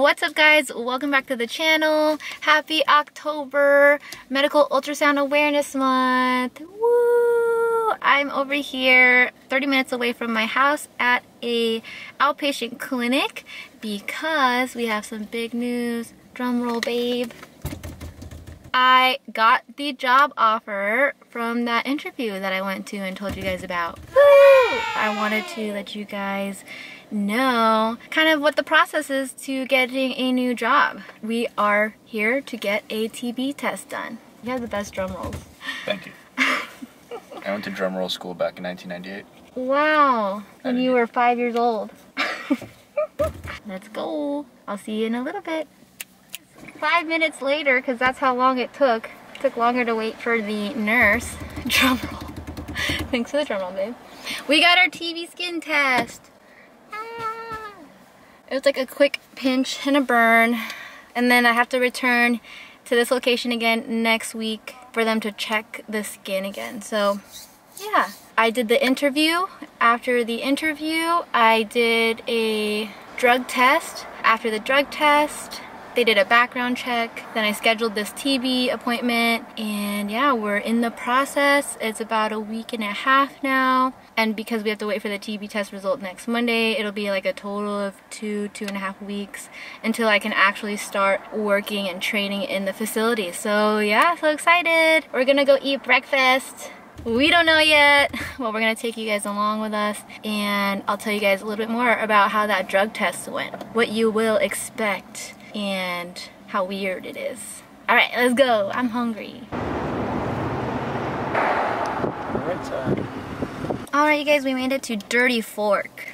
What's up guys? Welcome back to the channel. Happy October Medical Ultrasound Awareness Month. Woo! I'm over here 30 minutes away from my house at a outpatient clinic because we have some big news. Drum roll babe. I got the job offer from that interview that I went to and told you guys about. Woo! I wanted to let you guys know kind of what the process is to getting a new job. We are here to get a TB test done. You have the best drum rolls. Thank you. I went to drum roll school back in 1998. Wow, when you were five years old. Let's go. I'll see you in a little bit. Five minutes later, because that's how long it took. It took longer to wait for the nurse. Drum roll. Thanks for the drum roll, babe. We got our TB skin test. Ah. It was like a quick pinch and a burn. And then I have to return to this location again next week for them to check the skin again. So yeah, I did the interview. After the interview, I did a drug test. After the drug test, they did a background check. Then I scheduled this TB appointment and yeah, we're in the process. It's about a week and a half now. And because we have to wait for the TB test result next Monday, it'll be like a total of two, two and a half weeks until I can actually start working and training in the facility. So yeah, so excited. We're gonna go eat breakfast. We don't know yet. Well, we're gonna take you guys along with us and I'll tell you guys a little bit more about how that drug test went. What you will expect and how weird it is. All right, let's go. I'm hungry. All right, you guys, we made it to Dirty Fork.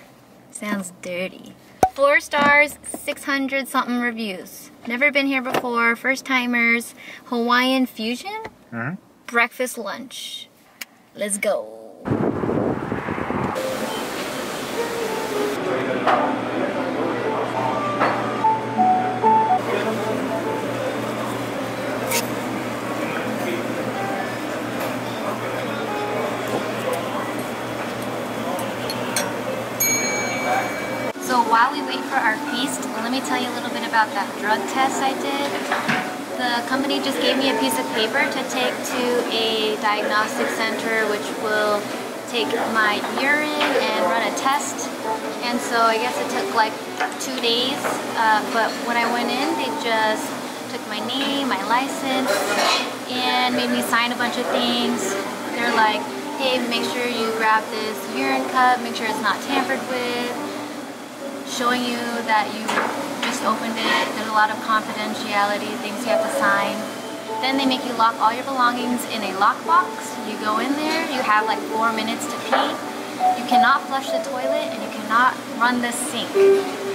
Sounds dirty. Four stars, 600 something reviews. Never been here before, first timers. Hawaiian fusion? Mm -hmm. Breakfast, lunch. Let's go. So while we wait for our feast, let me tell you a little bit about that drug test I did. The company just gave me a piece of paper to take to a diagnostic center which will take my urine and run a test. And so I guess it took like two days, uh, but when I went in, they just took my name, my license, and made me sign a bunch of things. They're like, hey, make sure you grab this urine cup, make sure it's not tampered with, showing you that you just opened it. There's a lot of confidentiality, things you have to sign. Then they make you lock all your belongings in a lockbox. You go in there, you have like four minutes to pee. You cannot flush the toilet and you cannot run the sink.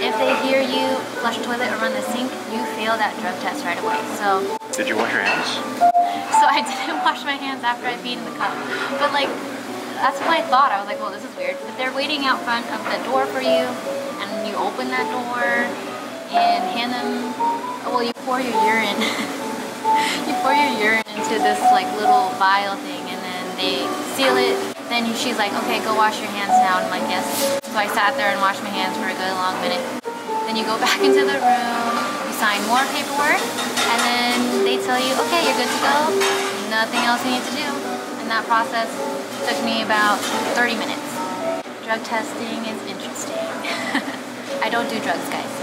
If they hear you flush the toilet or run the sink, you fail that drug test right away. So Did you wash your hands? So I didn't wash my hands after I peed in the cup. But like that's what I thought. I was like, well, this is weird. But they're waiting out front of the door for you and you open that door and hand them, well, you pour your urine. you pour your urine into this like little vial thing and then they seal it. Then she's like, okay, go wash your hands now. And I'm like, yes. So I sat there and washed my hands for a good long minute. Then you go back into the room, you sign more paperwork, and then they tell you, okay, you're good to go. Nothing else you need to do. And that process took me about 30 minutes. Drug testing is interesting. I don't do drugs, guys,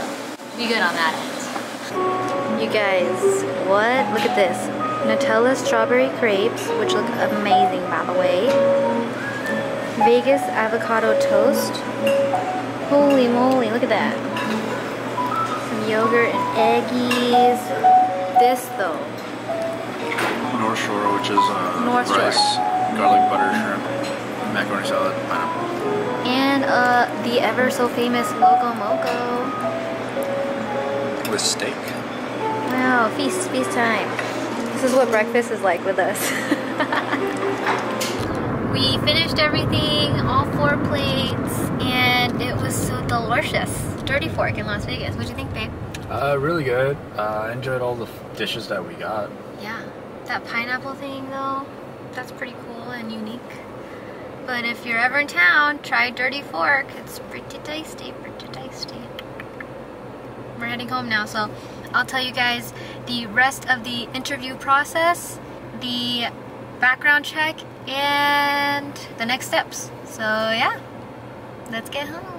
be good on that end. You guys, what? Look at this. Nutella strawberry crepes, which look amazing, by the way. Vegas avocado toast. Holy moly, look at that. Some yogurt and eggies. This, though. North Shore, which is uh, North rice, Shore. garlic butter shrimp, macaroni salad, pineapple and uh, the ever so famous Loco Moco. With steak. Wow, feast, feast time. This is what breakfast is like with us. we finished everything, all four plates, and it was so delicious. Dirty Fork in Las Vegas. What'd you think, babe? Uh, really good. Uh, I enjoyed all the dishes that we got. Yeah. That pineapple thing, though, that's pretty cool and unique. But if you're ever in town, try Dirty Fork. It's pretty tasty, pretty tasty. We're heading home now. So I'll tell you guys the rest of the interview process, the background check, and the next steps. So yeah, let's get home.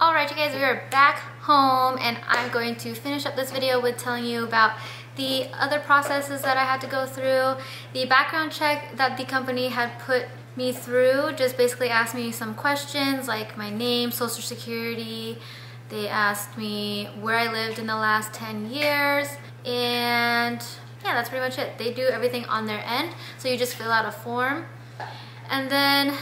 Alright you guys, we are back home and I'm going to finish up this video with telling you about the other processes that I had to go through. The background check that the company had put me through just basically asked me some questions like my name, social security. They asked me where I lived in the last 10 years and yeah, that's pretty much it. They do everything on their end. So you just fill out a form. And then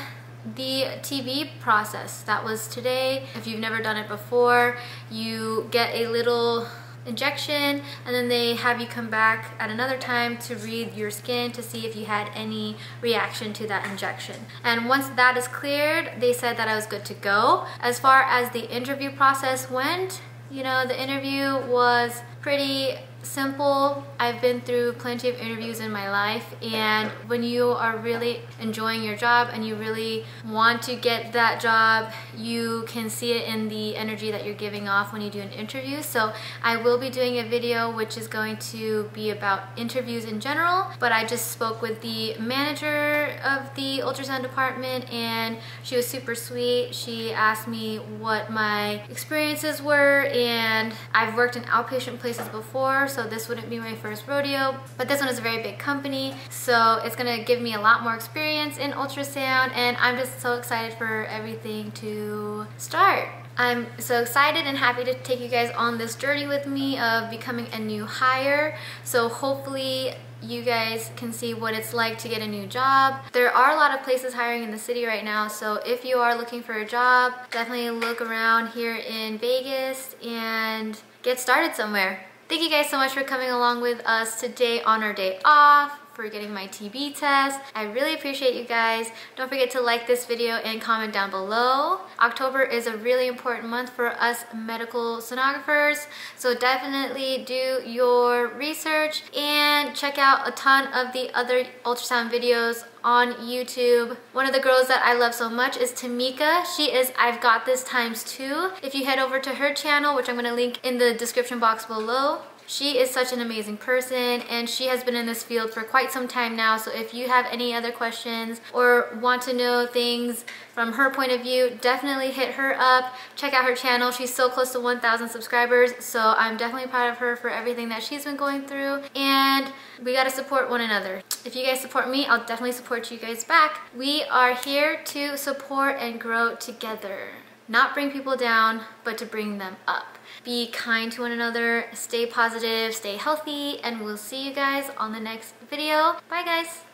the TB process, that was today. If you've never done it before, you get a little injection and then they have you come back at another time to read your skin to see if you had any reaction to that injection. And once that is cleared, they said that I was good to go. As far as the interview process went, you know, the interview was pretty simple. I've been through plenty of interviews in my life and when you are really enjoying your job and you really want to get that job, you can see it in the energy that you're giving off when you do an interview. So I will be doing a video which is going to be about interviews in general, but I just spoke with the manager of the ultrasound department and she was super sweet. She asked me what my experiences were and I've worked in outpatient places before so this wouldn't be my first rodeo. But this one is a very big company, so it's gonna give me a lot more experience in ultrasound, and I'm just so excited for everything to start. I'm so excited and happy to take you guys on this journey with me of becoming a new hire. So hopefully you guys can see what it's like to get a new job. There are a lot of places hiring in the city right now, so if you are looking for a job, definitely look around here in Vegas and get started somewhere. Thank you guys so much for coming along with us today on our day off for getting my TB test. I really appreciate you guys. Don't forget to like this video and comment down below. October is a really important month for us medical sonographers, so definitely do your research and check out a ton of the other ultrasound videos on YouTube. One of the girls that I love so much is Tamika. She is I've Got This Times 2. If you head over to her channel, which I'm to link in the description box below, she is such an amazing person and she has been in this field for quite some time now so if you have any other questions or want to know things from her point of view definitely hit her up. Check out her channel. She's so close to 1,000 subscribers so I'm definitely proud of her for everything that she's been going through and we gotta support one another. If you guys support me I'll definitely support you guys back. We are here to support and grow together not bring people down, but to bring them up. Be kind to one another, stay positive, stay healthy, and we'll see you guys on the next video. Bye guys!